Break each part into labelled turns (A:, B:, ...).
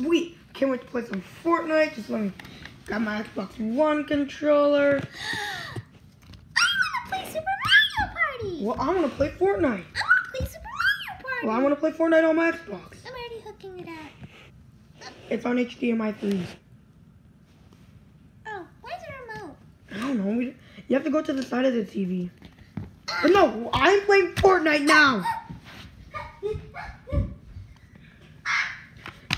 A: sweet. Can't wait to play some Fortnite. Just let me got my Xbox One controller.
B: I want to play Super Mario Party.
A: Well, I want to play Fortnite.
B: I want to play Super Mario Party.
A: Well, I want to play Fortnite on my Xbox.
B: I'm already hooking it up.
A: It's on HDMI 3.
B: Oh, where's the remote?
A: I don't know. We, you have to go to the side of the TV. But no, I'm playing Fortnite now.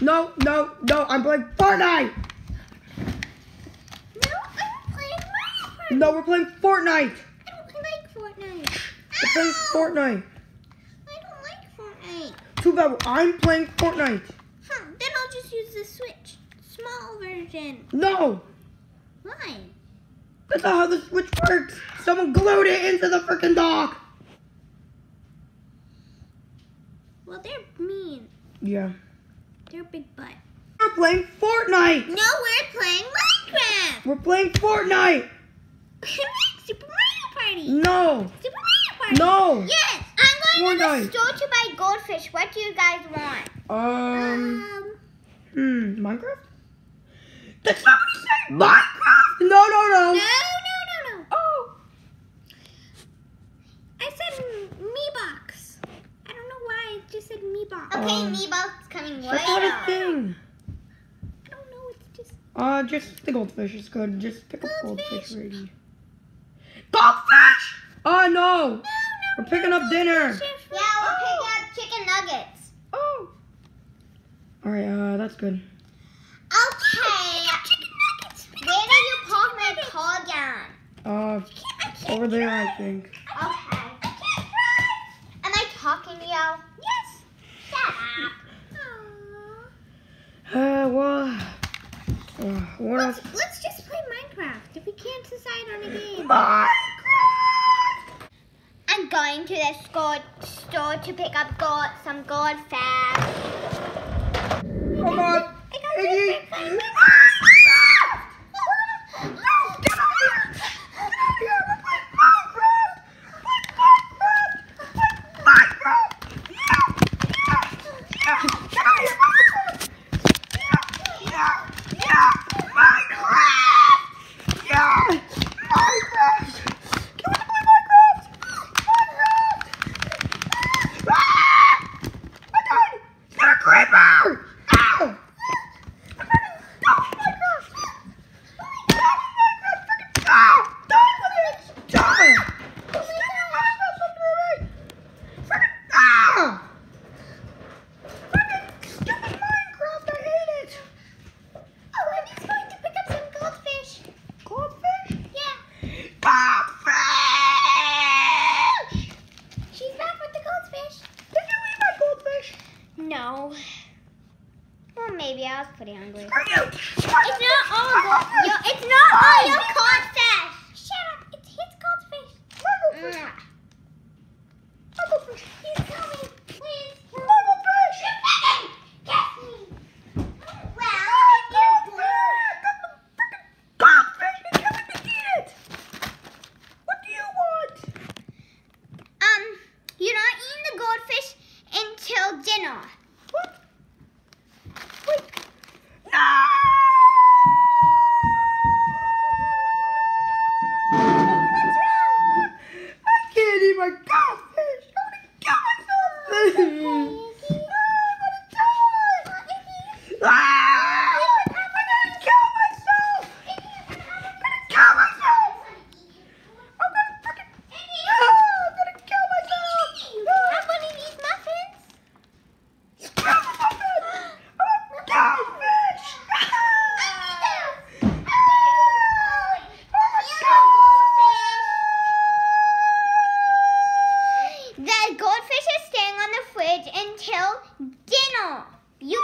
A: No, no, no, I'm playing Fortnite.
B: No, I'm playing Party.
A: No, we're playing Fortnite.
B: I don't like Fortnite.
A: We're playing! Fortnite.
B: I don't like Fortnite.
A: Too bad I'm playing Fortnite.
B: Huh, then I'll just use the Switch. Small version.
A: No,
B: Why?
A: that's not how the Switch works. Someone glued it into the freaking dock.
B: Well, they're mean.
A: Yeah.
B: Big butt.
A: We're playing Fortnite.
B: No, we're playing Minecraft.
A: We're playing Fortnite.
B: Super Mario Party.
A: No,
B: Super Mario Party.
A: no.
B: Yes, I'm going to the store to buy goldfish. What do you guys want?
A: Um, hmm, Minecraft? Did somebody say Minecraft? No, no.
B: no,
A: no,
B: no.
A: Oh,
B: I said me box. I don't know why. It just said me box.
A: Okay, Um,
B: me box coming
A: that's not a thing.
B: I don't know. It's just.
A: Uh, just the goldfish is good. Just pick up
B: Goldfish.
A: goldfish already. Goldfish! Oh no!
B: No, no.
A: We're picking up dinner.
B: Yeah, we're picking up chicken nuggets.
A: Oh. All right. Uh, that's good.
B: Okay. Chicken nuggets. Where do you park my car down?
A: Uh, over there, I think.
B: Okay. Am I talking to you? Yes. Shut up.
A: Uh, well. Uh, what else?
B: Let's, let's just play Minecraft. If we can't decide on a game.
A: Minecraft.
B: I'm going to the store, store to pick up gold, some gold fast.
A: Come on.
B: I got
A: Iggy.
B: this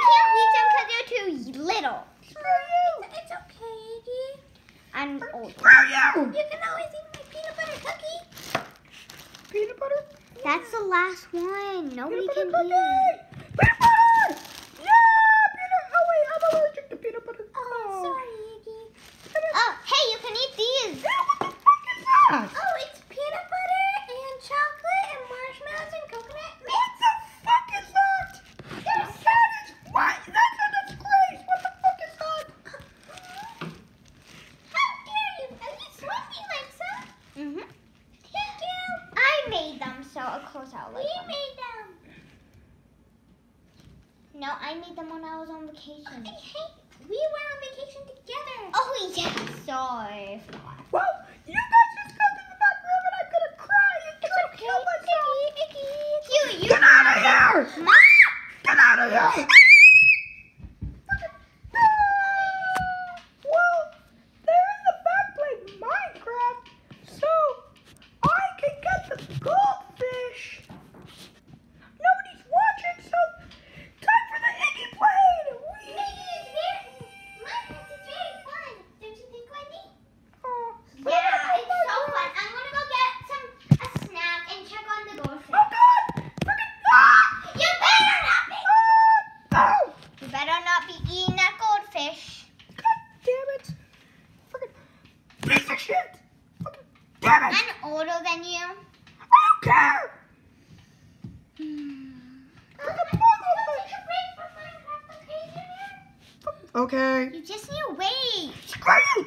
A: can't
B: reach them because they're too little. It's okay, Iggy. I'm old.
A: Screw you.
B: You can always eat my peanut butter cookie.
A: Peanut butter.
B: That's the last one. Nobody
A: Peanut
B: can
A: butter
B: eat.
A: cookie. Peanut butter. Yeah, peanut. Oh wait, I'm allergic to peanut butter.
B: Oh, oh. sorry, Iggy. Oh, hey, you can eat these.
A: Yeah, what the fuck is that?
B: Oh, it's peanut butter and chocolate and marshmallows and coconut
A: What the fuck is that? That is what? That's a disgrace.
C: I made them when I was on vacation. Hey, we were on vacation together. Oh yeah, sorry.
A: Well, you guys just go to the back room and I'm gonna cry and try to kill myself.
C: You, you.
A: Get out of here!
C: Mom.
A: Get out of here! Well, they're in the back playing Minecraft, so I can get the goldfish. Nobody's watching, so time for the Iggy plane. Oh,
C: Yeah, it's so fun. I'm gonna go get some a snack and check on the goldfish.
A: Oh God! Freaking ah!
C: You better not be.
A: Ah! Oh!
C: You better not be eating that goldfish.
A: God damn it! Freaking piece of shit! Fucking damn it!
C: I'm older than you.
A: I don't care! Okay.
C: You just need to wait.
A: Screw you!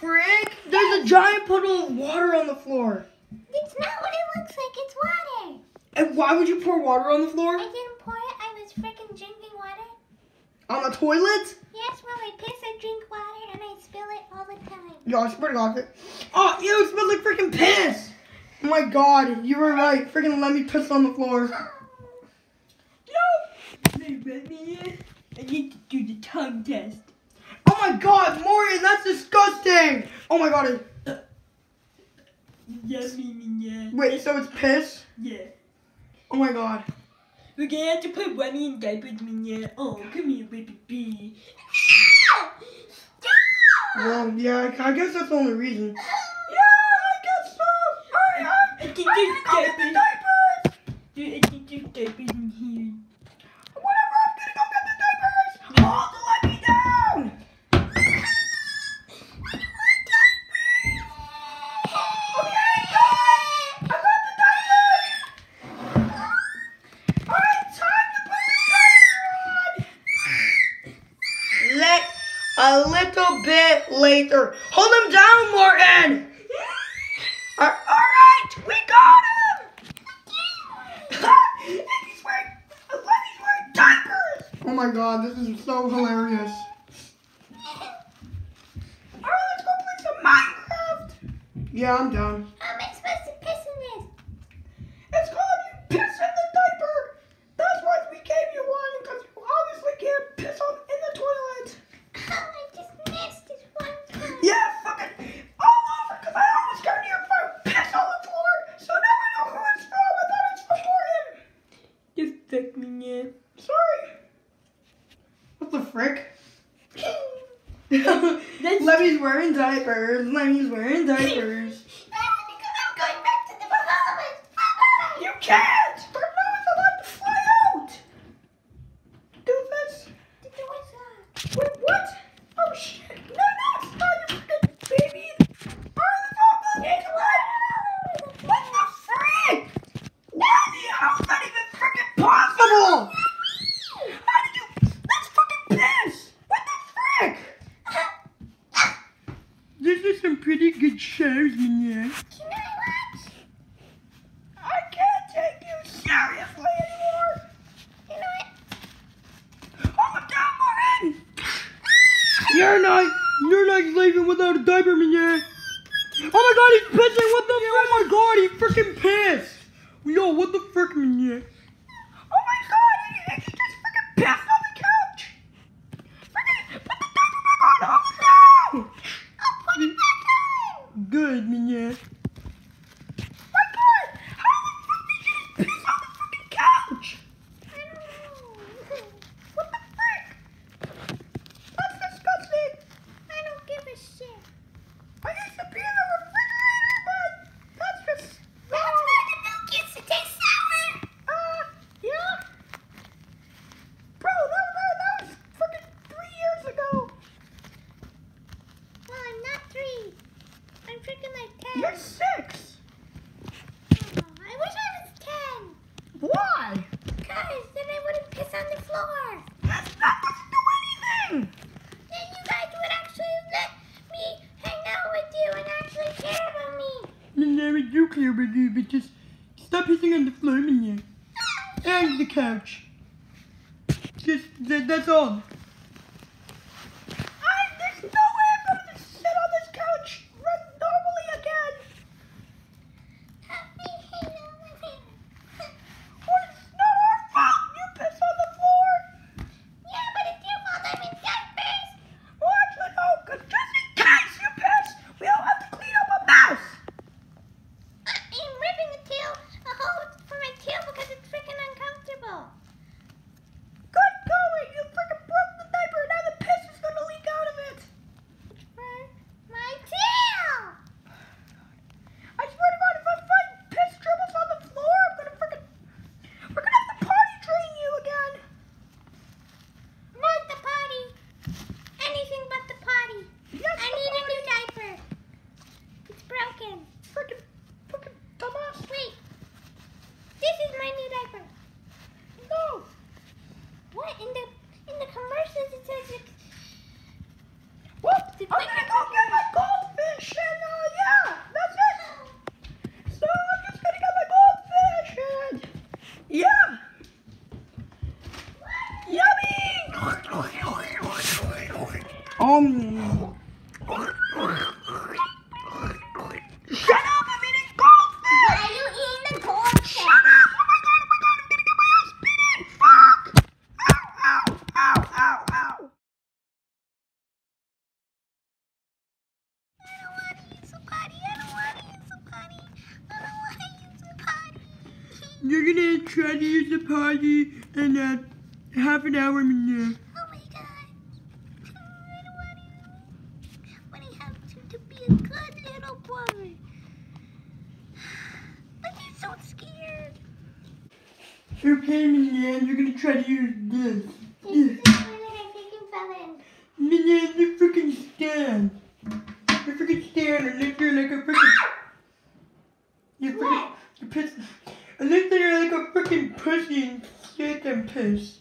A: frick? There's
B: a giant puddle of water on the floor.
C: It's not what it looks like. It's water.
B: And why would you pour water on the floor?
C: I didn't pour it. I was freaking drinking water.
B: On the toilet?
C: Yes, when I piss, I drink water and I spill it all the time.
B: Yo, I swear to God. it- Oh, ew, it smells like freaking piss. Oh my God, you were right. Freaking let me piss on the floor.
A: Hey, Lemmy, I need to do the tongue test.
B: Oh my God, Morton, that's disgusting. Oh my God. it-
A: Yummy, yeah.
B: Wait, so it's piss?
A: Yeah.
B: Oh my God.
A: We're gonna have to put Lemmy in diapers, Minya. Oh, come here, baby bee.
B: Well, yeah, I guess that's the only reason.
A: Yeah, I guess so. Hurry up. I think there's diapers.
B: diapers.
A: Dude, I think there's diapers in here.
B: Whatever, I'm gonna go get the diapers. Hold the Lemmy down. Okay, guys, I got the diapers. Alright, time to put the diaper on. Let a little bit later. Hold him down, Morton. All right, we got him. He's wearing, Lemmy's wearing diapers. Oh my God, this is so hilarious. All right, let's go play some Minecraft. Yeah, I'm down.
C: How am I supposed to piss in this?
A: It's called you piss in the diaper. That's why we gave you one because you obviously can't piss on in the toilet.
C: Oh, I just missed it one time.
A: Yeah, fucking Lemmy's wearing diapers. Lemmy's wearing diapers.
B: I'm going back to the Bahamas. Bye-bye.
A: You can't! They're not allowed to fly out! Doofus!
B: The door's locked.
A: Wait, what? Oh shit! No, no, it's not your freaking baby! Oh, the dog is right! What the frick? Daddy, how's that even freaking possible? How did you? That's fucking piss! What the frick? This is some pretty good shows, man.
B: Can I watch?
A: I can't take you seriously anymore.
B: You know what?
A: Oh, down, Martin! You're not, you're not leaving without a diaper, man. Oh my god, he's pissing! What the? Oh my god, he freaking pissed! Yo, what the frick, man? Oh my god, he, he just freaking pissed on the couch! Freaking put the diaper back on! Oh no!
B: I'll put it back on.
A: Good, man. My god, how the fuck did you just piss on the freaking couch?
B: I don't know.
A: What the frick? That's disgusting!
B: I don't give a shit.
A: I used to be in the refrigerator, but that's just
B: That's why the milk used to taste sour.
A: Uh, yeah. Bro, that, that, that was freaking three years ago.
B: Well, I'm not three. I'm freaking like ten.
A: You're six.
B: Oh, I wish I was ten.
A: Why?
B: Cause then I wouldn't piss on the floor.
A: That's, that doesn't do anything.
B: Then you guys would actually let me hang out with you and actually care about me.
A: You never do care about you, but just stop pissing on the floor, man. Oh, and the couch. Just, that, that's all. I, there's no way I'm gonna just sit on this couch run normally again.
B: Let me hang out with you.
A: Well, it's not our fault you piss on the floor.
B: Yeah, but it's your fault I'm in diapers.
A: Well, actually, no, 'cause just in case you piss, we don't have to clean up a mess.
B: I'm ripping the tail, a hole for my tail because it's freaking uncomfortable.
A: Good going, you freaking broke the diaper, now the piss is gonna leak out of it.
B: For my tail.
A: I swear to God, if I find piss dribbles on the floor, I'm gonna freaking, we're gonna have to potty train you again.
B: Not the potty. Anything but the potty.
A: Yes,
B: I
A: the
B: need a
A: potty.
B: new diaper. It's broken.
A: Freaking, freaking dumbass.
B: Wait. This is my new diaper.
A: No.
B: What in the in the commercials it says it,
A: What?
B: The
A: You're gonna try to use the potty in uh, half an hour minute.
B: Oh my god. I don't want to. When I have to, to be a good little boy. But he's so scared.
A: Okay, Minion, you're gonna try to use this.
B: This is when I freaking fell in.
A: Minion, you freaking stand. You freaking stand and look you're like a freaking. You freaking.
B: What?
A: You piss. And look that you're like a freaking pussy and shit and piss.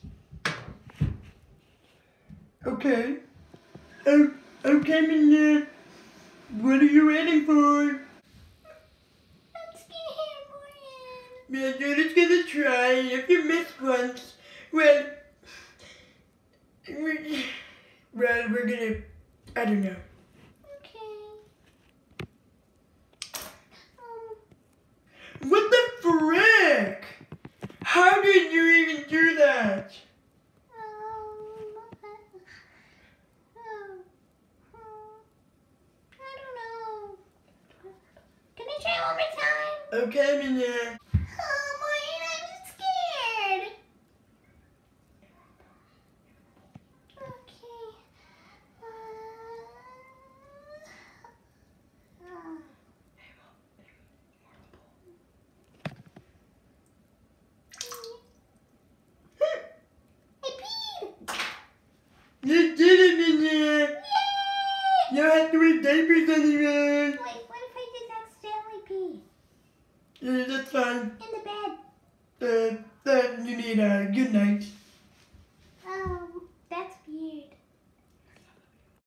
A: Okay. Oh, okay, Minion. What are you waiting for?
B: I'm scared, Morton.
A: Yeah, you're just gonna try. If you miss once, well, we, well, we're gonna, I don't know.
B: Okay. Um,
A: What? How did you even do that?
B: um, um, um, I don't know. Can I try one more time?
A: Okay, Minya.
B: Oh, Maureen, I'm scared. Okay. Uh,
A: You don't have to wear diapers anymore.
B: Wait, what if